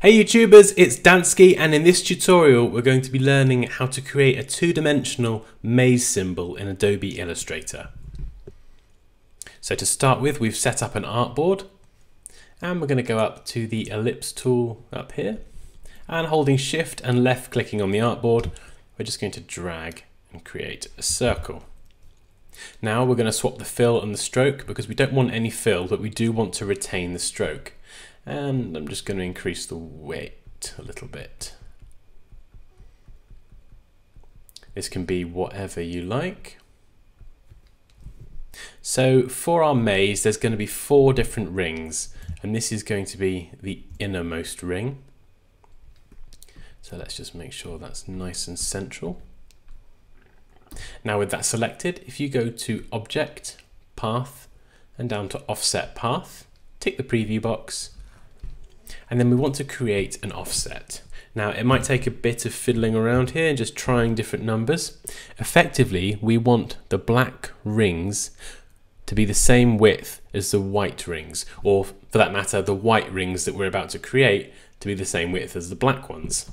Hey YouTubers, it's Dansky and in this tutorial we're going to be learning how to create a two-dimensional maze symbol in Adobe Illustrator. So to start with we've set up an artboard and we're going to go up to the ellipse tool up here and holding shift and left clicking on the artboard we're just going to drag and create a circle. Now we're going to swap the fill and the stroke because we don't want any fill but we do want to retain the stroke and I'm just going to increase the weight a little bit. This can be whatever you like. So for our maze, there's going to be four different rings, and this is going to be the innermost ring. So let's just make sure that's nice and central. Now with that selected, if you go to Object, Path, and down to Offset Path, tick the preview box, and then we want to create an offset. Now it might take a bit of fiddling around here and just trying different numbers. Effectively, we want the black rings to be the same width as the white rings, or for that matter, the white rings that we're about to create to be the same width as the black ones.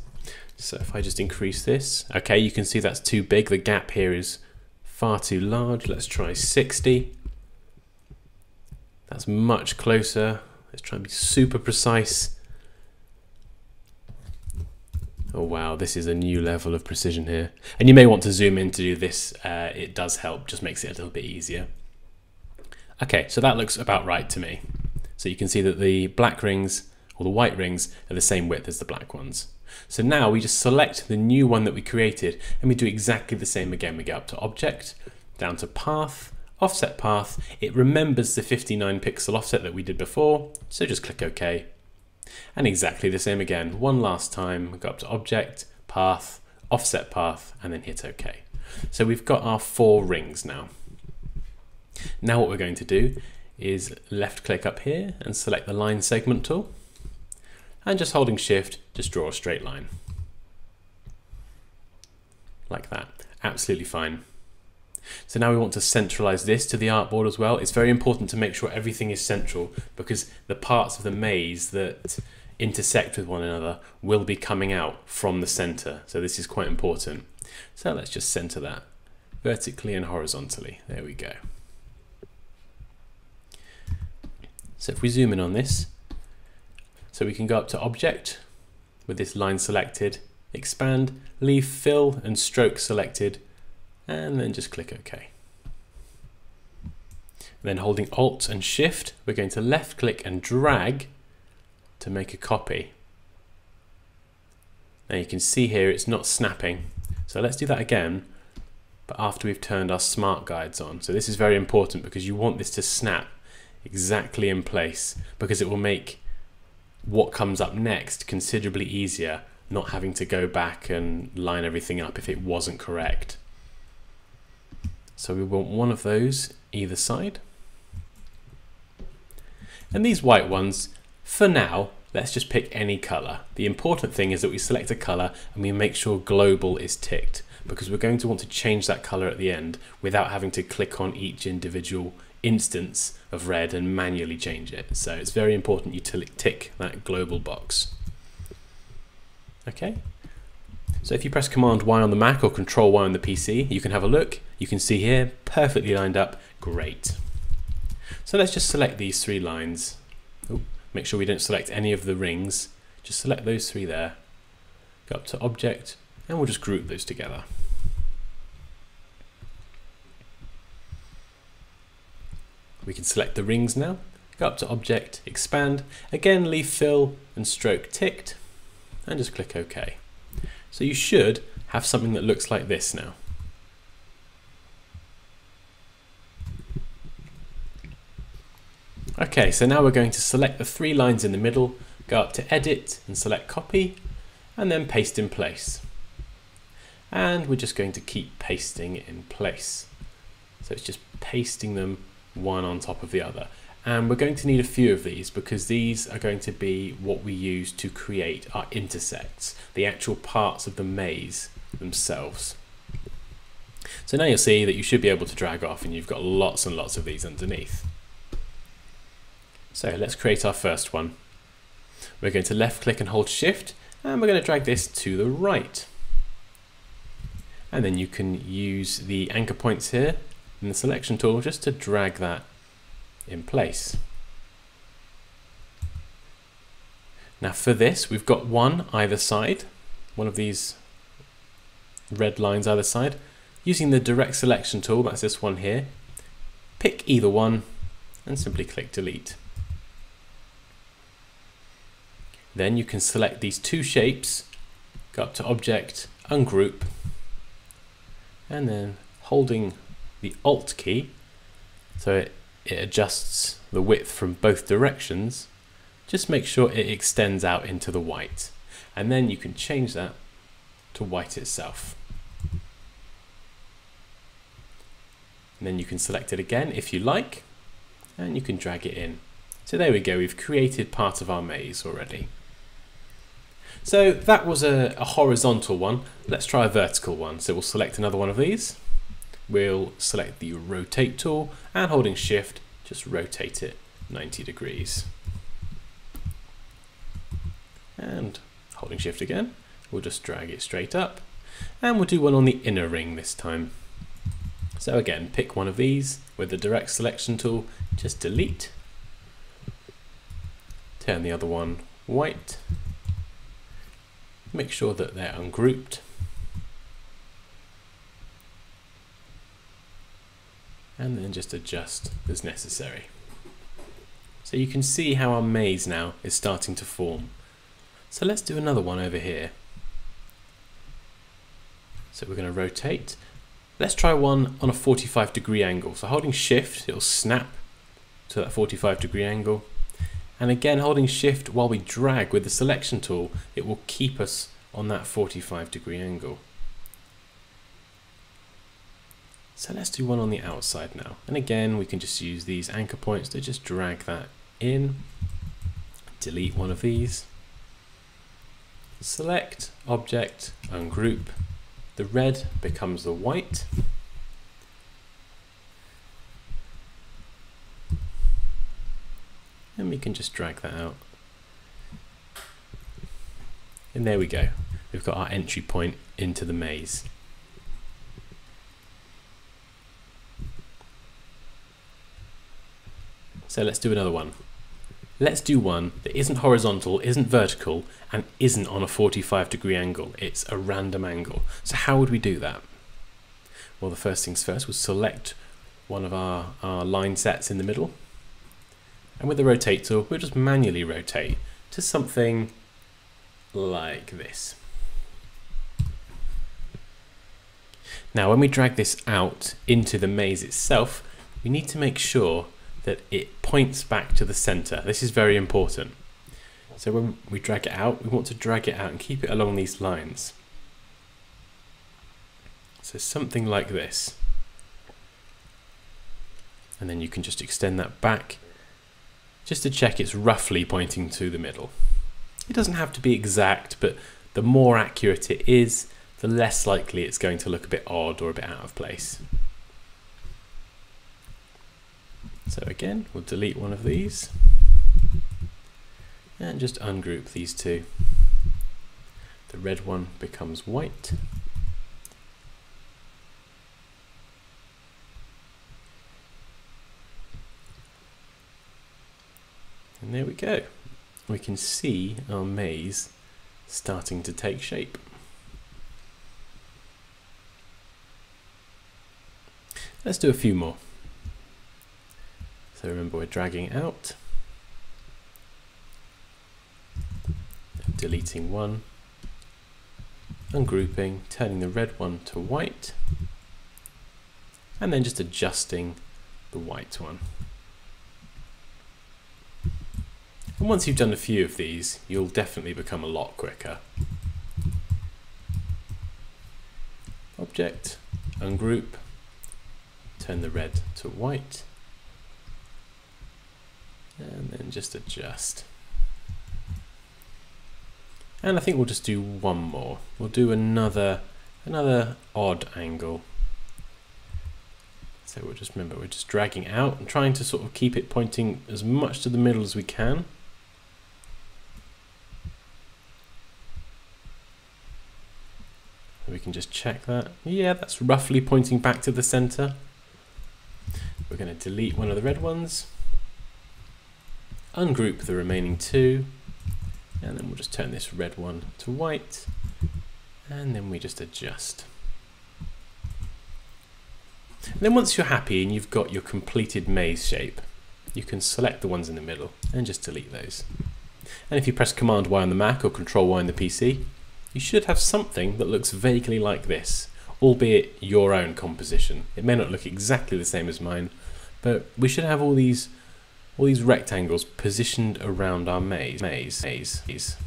So if I just increase this, okay, you can see that's too big. The gap here is far too large. Let's try 60. That's much closer. Let's try and be super precise. Oh wow, this is a new level of precision here. And you may want to zoom in to do this. Uh, it does help, just makes it a little bit easier. Okay, so that looks about right to me. So you can see that the black rings, or the white rings, are the same width as the black ones. So now we just select the new one that we created and we do exactly the same again. We go up to Object, down to Path, Offset Path. It remembers the 59 pixel offset that we did before, so just click OK and exactly the same again, one last time, go up to Object, Path, Offset Path, and then hit OK. So we've got our four rings now. Now what we're going to do is left click up here and select the line segment tool and just holding shift just draw a straight line like that absolutely fine so now we want to centralize this to the artboard as well. It's very important to make sure everything is central because the parts of the maze that intersect with one another will be coming out from the center. So this is quite important. So let's just center that vertically and horizontally. There we go. So if we zoom in on this, so we can go up to object with this line selected, expand, leave fill and stroke selected, and then just click OK. then holding Alt and Shift, we're going to left click and drag to make a copy. Now you can see here it's not snapping. So let's do that again, but after we've turned our smart guides on. So this is very important because you want this to snap exactly in place because it will make what comes up next considerably easier not having to go back and line everything up if it wasn't correct. So we want one of those either side. And these white ones, for now, let's just pick any color. The important thing is that we select a color and we make sure global is ticked because we're going to want to change that color at the end without having to click on each individual instance of red and manually change it. So it's very important you tick that global box. Okay, so if you press Command Y on the Mac or Control Y on the PC, you can have a look. You can see here, perfectly lined up, great. So let's just select these three lines. Ooh, make sure we don't select any of the rings. Just select those three there. Go up to Object, and we'll just group those together. We can select the rings now. Go up to Object, Expand. Again, leave Fill and Stroke ticked, and just click OK. So you should have something that looks like this now. Okay, so now we're going to select the three lines in the middle, go up to edit and select copy, and then paste in place. And we're just going to keep pasting in place. So it's just pasting them one on top of the other. And we're going to need a few of these because these are going to be what we use to create our intersects, the actual parts of the maze themselves. So now you'll see that you should be able to drag off and you've got lots and lots of these underneath. So let's create our first one. we're going to left click and hold shift and we're going to drag this to the right. And then you can use the anchor points here in the selection tool just to drag that in place. Now for this, we've got one either side, one of these red lines either side. Using the direct selection tool, that's this one here, pick either one and simply click delete. Then you can select these two shapes, go up to object, ungroup, and then holding the alt key, so it, it adjusts the width from both directions, just make sure it extends out into the white. And then you can change that to white itself. And then you can select it again if you like, and you can drag it in. So there we go, we've created part of our maze already. So that was a, a, horizontal one. Let's try a vertical one. So we'll select another one of these. We'll select the rotate tool and holding shift, just rotate it 90 degrees. And holding shift again, we'll just drag it straight up. And we'll do one on the inner ring this time. So again, pick one of these with the direct selection tool, just delete. Turn the other one white Make sure that they're ungrouped. And then just adjust as necessary. So you can see how our maze now is starting to form. So let's do another one over here. So we're going to rotate. Let's try one on a 45 degree angle. So holding shift, it'll snap to that 45 degree angle. And again, holding shift while we drag with the selection tool, it will keep us on that 45 degree angle. So let's do one on the outside now. And again, we can just use these anchor points to just drag that in. Delete one of these. Select, object, ungroup. The red becomes the white. And we can just drag that out. And there we go. We've got our entry point into the maze. So let's do another one. Let's do one that isn't horizontal, isn't vertical, and isn't on a 45 degree angle. It's a random angle. So how would we do that? Well, the first things first, we'll select one of our, our line sets in the middle. And with the rotate tool, we'll just manually rotate to something like this. Now, when we drag this out into the maze itself, we need to make sure that it points back to the center. This is very important. So when we drag it out, we want to drag it out and keep it along these lines. So something like this. And then you can just extend that back just to check it's roughly pointing to the middle. It doesn't have to be exact, but the more accurate it is, the less likely it's going to look a bit odd or a bit out of place. So again, we'll delete one of these and just ungroup these two. The red one becomes white. There we go. We can see our maze starting to take shape. Let's do a few more. So remember we're dragging out, deleting one, ungrouping, turning the red one to white, and then just adjusting the white one. And once you've done a few of these, you'll definitely become a lot quicker. Object, ungroup, turn the red to white, and then just adjust. And I think we'll just do one more. We'll do another another odd angle. So we'll just remember we're just dragging out and trying to sort of keep it pointing as much to the middle as we can. Can just check that. Yeah, that's roughly pointing back to the center. We're going to delete one of the red ones, ungroup the remaining two, and then we'll just turn this red one to white, and then we just adjust. And then once you're happy and you've got your completed maze shape, you can select the ones in the middle and just delete those. And if you press Command Y on the Mac or Control Y on the PC, you should have something that looks vaguely like this, albeit your own composition. It may not look exactly the same as mine, but we should have all these all these rectangles positioned around our maze. maze, maze, maze.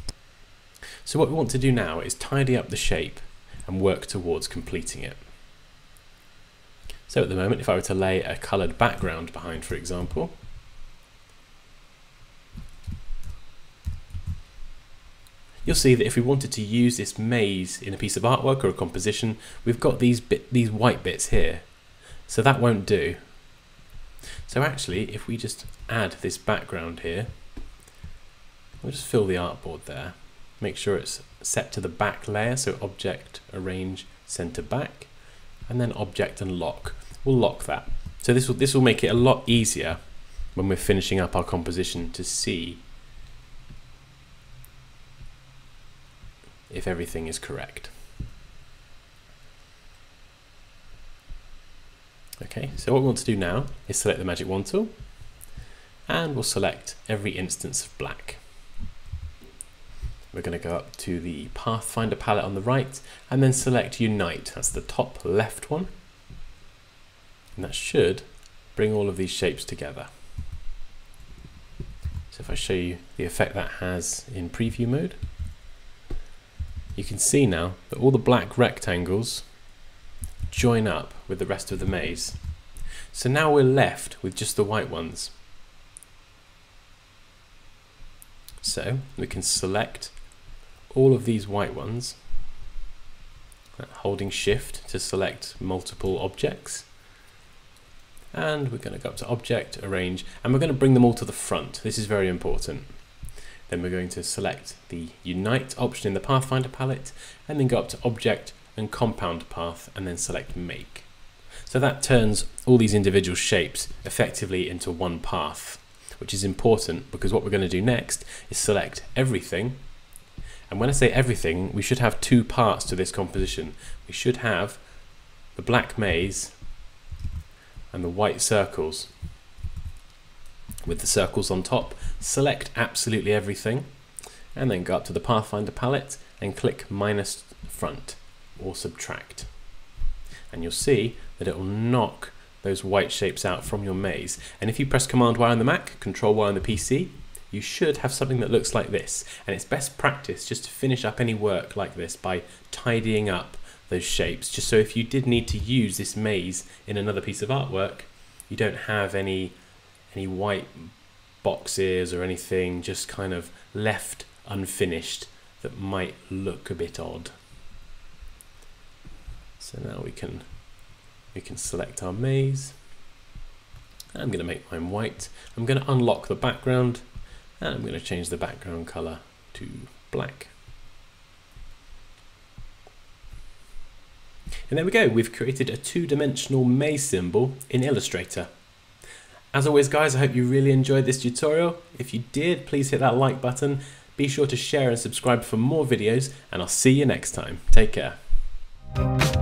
So what we want to do now is tidy up the shape and work towards completing it. So at the moment, if I were to lay a coloured background behind, for example, you'll see that if we wanted to use this maze in a piece of artwork or a composition, we've got these bit, these white bits here. So that won't do. So actually, if we just add this background here, we'll just fill the artboard there. Make sure it's set to the back layer, so object, arrange, send to back, and then object and lock. We'll lock that. So this will, this will make it a lot easier when we're finishing up our composition to see if everything is correct. Okay, so what we want to do now is select the magic wand tool and we'll select every instance of black. We're going to go up to the Pathfinder palette on the right and then select Unite. That's the top left one. And that should bring all of these shapes together. So if I show you the effect that has in preview mode, you can see now that all the black rectangles join up with the rest of the maze. So now we're left with just the white ones. So we can select all of these white ones, holding shift to select multiple objects. And we're going to go up to object, arrange, and we're going to bring them all to the front. This is very important. Then we're going to select the unite option in the Pathfinder palette and then go up to object, and compound path and then select make. So that turns all these individual shapes effectively into one path, which is important because what we're going to do next is select everything. And when I say everything, we should have two parts to this composition. We should have the black maze and the white circles. With the circles on top, select absolutely everything and then go up to the Pathfinder palette and click minus front or subtract. And you'll see that it will knock those white shapes out from your maze. And if you press Command Y on the Mac, Control Y on the PC, you should have something that looks like this. And it's best practice just to finish up any work like this by tidying up those shapes, just so if you did need to use this maze in another piece of artwork, you don't have any any white boxes or anything just kind of left unfinished that might look a bit odd. So now we can we can select our maze. I'm going to make mine white. I'm going to unlock the background and I'm going to change the background color to black. And there we go, we've created a two-dimensional maze symbol in Illustrator. As always guys, I hope you really enjoyed this tutorial. If you did, please hit that like button. Be sure to share and subscribe for more videos and I'll see you next time. Take care.